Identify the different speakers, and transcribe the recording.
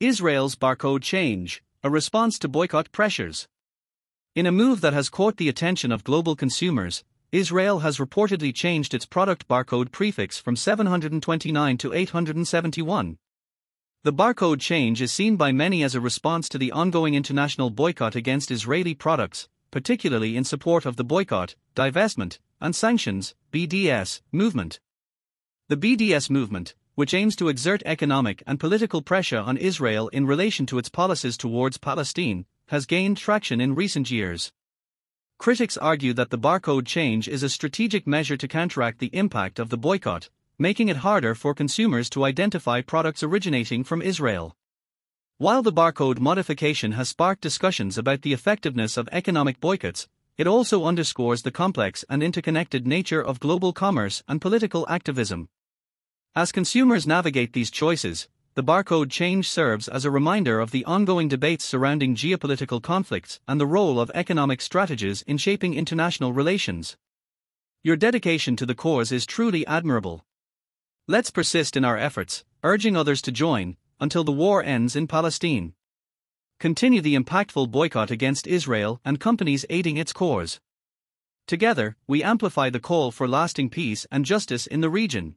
Speaker 1: Israel's barcode change, a response to boycott pressures. In a move that has caught the attention of global consumers, Israel has reportedly changed its product barcode prefix from 729 to 871. The barcode change is seen by many as a response to the ongoing international boycott against Israeli products, particularly in support of the boycott, divestment, and sanctions BDS movement. The BDS movement, which aims to exert economic and political pressure on Israel in relation to its policies towards Palestine, has gained traction in recent years. Critics argue that the barcode change is a strategic measure to counteract the impact of the boycott, making it harder for consumers to identify products originating from Israel. While the barcode modification has sparked discussions about the effectiveness of economic boycotts, it also underscores the complex and interconnected nature of global commerce and political activism. As consumers navigate these choices, the barcode change serves as a reminder of the ongoing debates surrounding geopolitical conflicts and the role of economic strategies in shaping international relations. Your dedication to the cause is truly admirable. Let's persist in our efforts, urging others to join, until the war ends in Palestine. Continue the impactful boycott against Israel and companies aiding its cause. Together, we amplify the call for lasting peace and justice in the region.